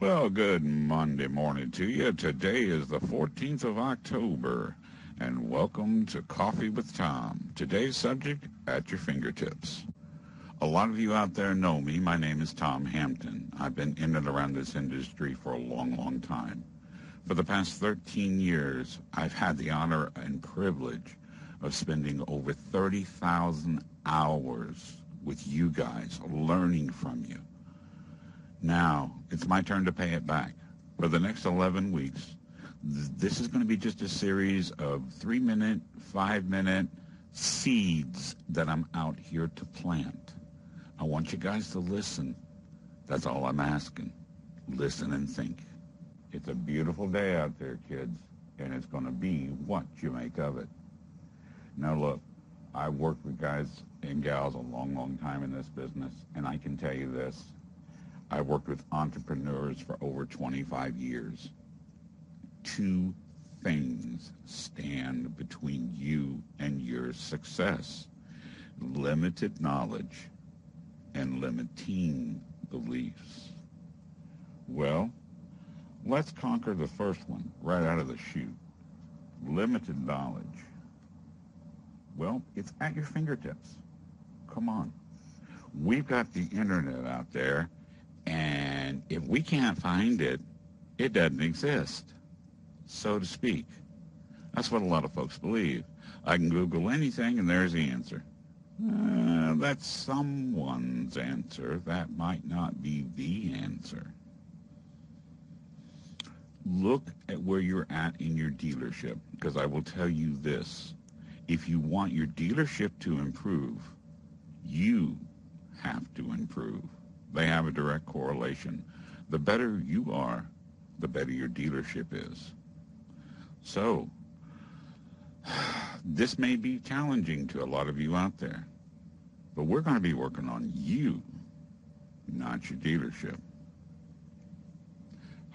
Well, good Monday morning to you. Today is the 14th of October, and welcome to Coffee with Tom. Today's subject, at your fingertips. A lot of you out there know me. My name is Tom Hampton. I've been in and around this industry for a long, long time. For the past 13 years, I've had the honor and privilege of spending over 30,000 hours with you guys, learning from you. Now, it's my turn to pay it back. For the next 11 weeks, th- this is going to be just a series of three-minute, five-minute seeds that I'm out here to plant. I want you guys to listen. That's all I'm asking. Listen and think. It's a beautiful day out there, kids, and it's going to be what you make of it. Now, look, I've worked with guys and gals a long, long time in this business, and I can tell you this. I've worked with entrepreneurs for over 25 years. Two things stand between you and your success. Limited knowledge and limiting beliefs. Well, let's conquer the first one right out of the chute. Limited knowledge. Well, it's at your fingertips. Come on. We've got the internet out there if we can't find it, it doesn't exist, so to speak. That's what a lot of folks believe. I can Google anything and there's the answer. Uh, that's someone's answer. That might not be the answer. Look at where you're at in your dealership, because I will tell you this. If you want your dealership to improve, you have to improve. They have a direct correlation. The better you are, the better your dealership is. So, this may be challenging to a lot of you out there, but we're going to be working on you, not your dealership.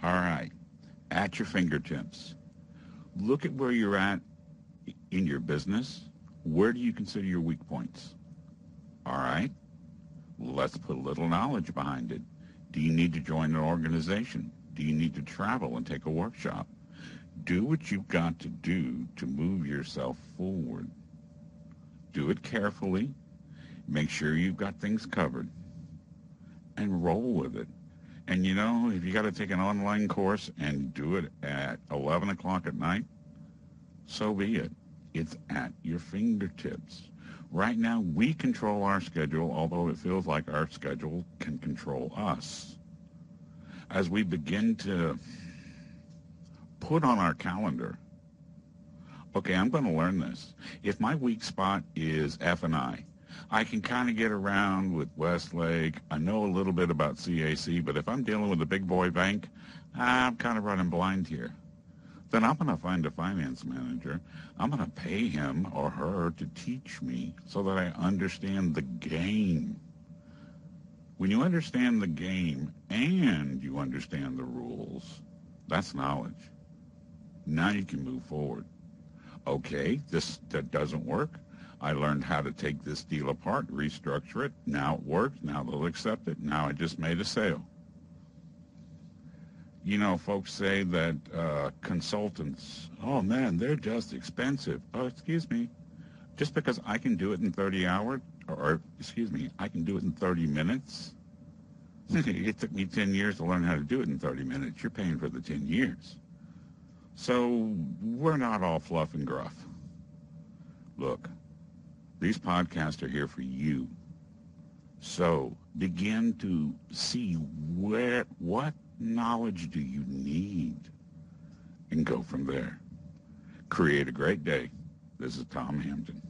All right, at your fingertips. Look at where you're at in your business. Where do you consider your weak points? All right, Let's put a little knowledge behind it. Do you need to join an organization? Do you need to travel and take a workshop? Do what you've got to do to move yourself forward. Do it carefully. Make sure you've got things covered. And roll with it. And you know, if you got to take an online course and do it at 11 o'clock at night, so be it. It's at your fingertips. Right now, we control our schedule, although it feels like our schedule can control us. As we begin to put on our calendar, okay, I'm going to learn this. If my weak spot is F&I, I can kind of get around with Westlake. I know a little bit about CAC, but if I'm dealing with a big boy bank, I'm kind of running blind here then I'm going to find a finance manager. I'm going to pay him or her to teach me so that I understand the game. When you understand the game and you understand the rules, that's knowledge. Now you can move forward. Okay, this that doesn't work. I learned how to take this deal apart, restructure it. Now it works. Now they'll accept it. Now I just made a sale you know, folks say that uh, consultants, oh man, they're just expensive. Oh, excuse me. Just because I can do it in 30 hours, or excuse me, I can do it in 30 minutes. it took me 10 years to learn how to do it in 30 minutes. You're paying for the 10 years. So we're not all fluff and gruff. Look, these podcasts are here for you. So begin to see where, what knowledge do you need? And go from there. Create a great day. This is Tom Hampton.